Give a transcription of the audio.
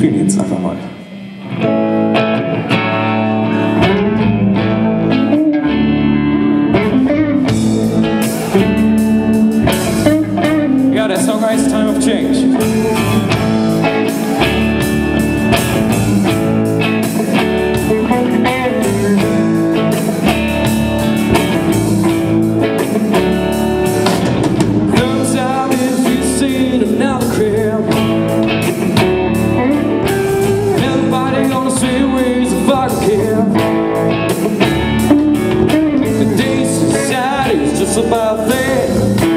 spielen jetzt einfach mal. Ja, der Song heißt Time of Change. about that